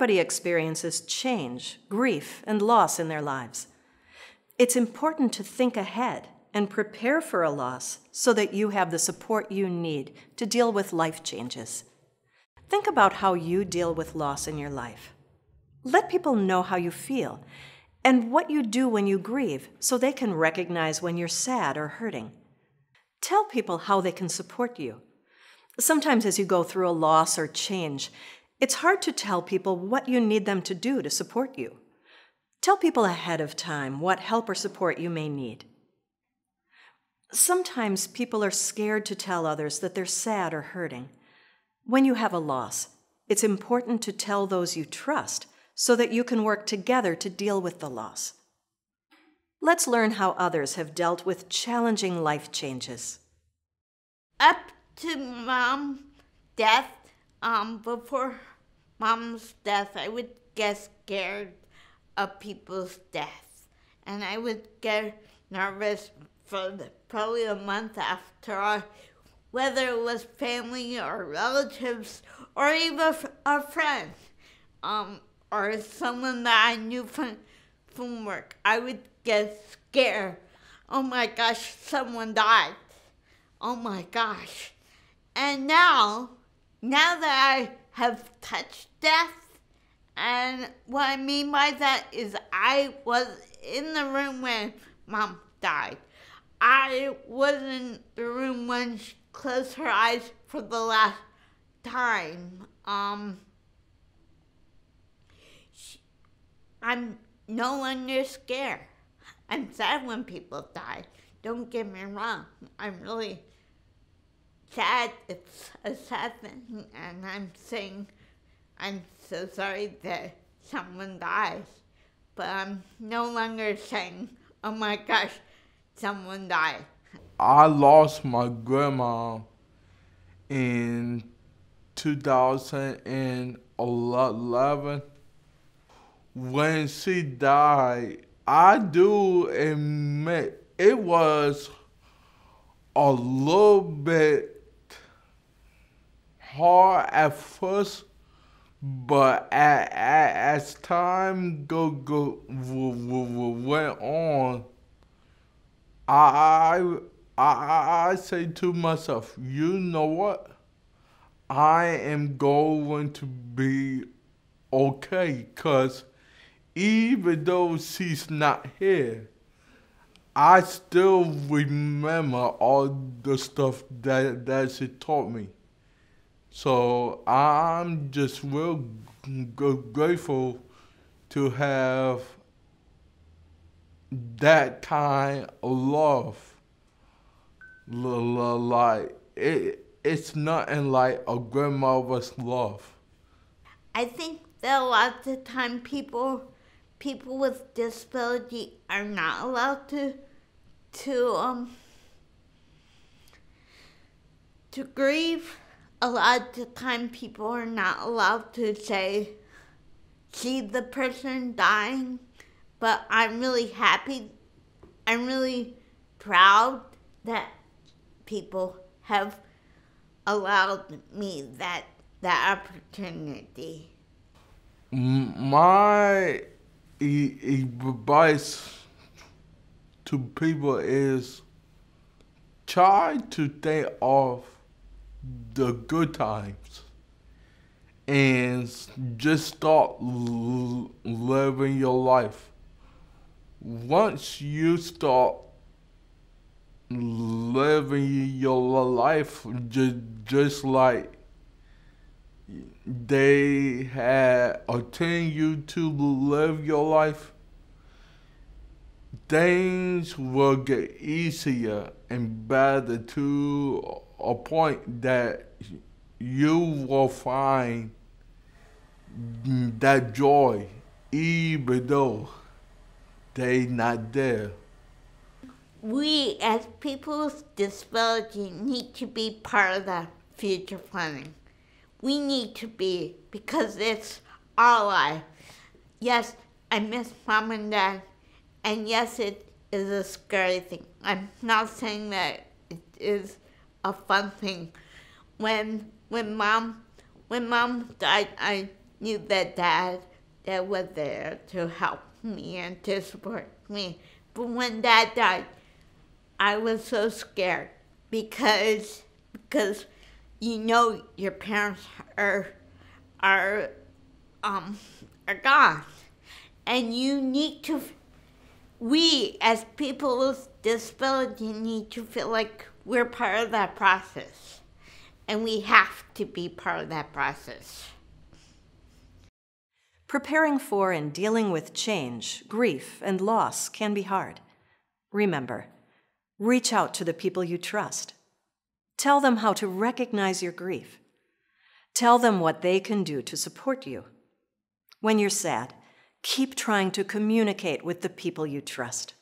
Everybody experiences change, grief, and loss in their lives. It's important to think ahead and prepare for a loss so that you have the support you need to deal with life changes. Think about how you deal with loss in your life. Let people know how you feel and what you do when you grieve so they can recognize when you're sad or hurting. Tell people how they can support you. Sometimes, as you go through a loss or change, it's hard to tell people what you need them to do to support you. Tell people ahead of time what help or support you may need. Sometimes people are scared to tell others that they're sad or hurting. When you have a loss, it's important to tell those you trust so that you can work together to deal with the loss. Let's learn how others have dealt with challenging life changes. Up to mom death, um, before mom's death, I would get scared of people's deaths, and I would get nervous for the, probably a month after whether it was family or relatives or even a friend, um, or someone that I knew from from work. I would get scared. Oh my gosh, someone died. Oh my gosh. And now, now that I have touched death, and what I mean by that is I was in the room when mom died. I was in the room when she closed her eyes for the last time. Um, she, I'm no longer scared. I'm sad when people die. Don't get me wrong. I'm really sad. It's a sad thing, and I'm saying I'm so sorry that someone dies. But I'm no longer saying, oh my gosh, someone died. I lost my grandma in 2011. When she died, I do admit it was a little bit hard at first, but as, as time go go went on, I, I, I say to myself, you know what? I am going to be okay because even though she's not here, I still remember all the stuff that, that she taught me. So I'm just real grateful to have that kind of love. Like it, it's nothing like a grandmother's love. I think that a lot of the time people people with disability are not allowed to to um to grieve. A lot of the time people are not allowed to say see the person dying but I'm really happy. I'm really proud that people have allowed me that that opportunity. My advice to people is try to think of the good times. And just start living your life. Once you start living your life just, just like they had attend you to live your life, things will get easier and better to a point that you will find that joy even though they not there. We as people with disability need to be part of the future planning. We need to be because it's our life. Yes, I miss mom and dad, and yes, it is a scary thing. I'm not saying that it is a fun thing. When when mom when mom died, I knew that dad that was there to help me and to support me. But when dad died, I was so scared because because you know your parents are are um are gone and you need to we as people with disability need to feel like we're part of that process and we have to be part of that process Preparing for and dealing with change, grief, and loss can be hard. Remember, reach out to the people you trust. Tell them how to recognize your grief. Tell them what they can do to support you. When you're sad, keep trying to communicate with the people you trust.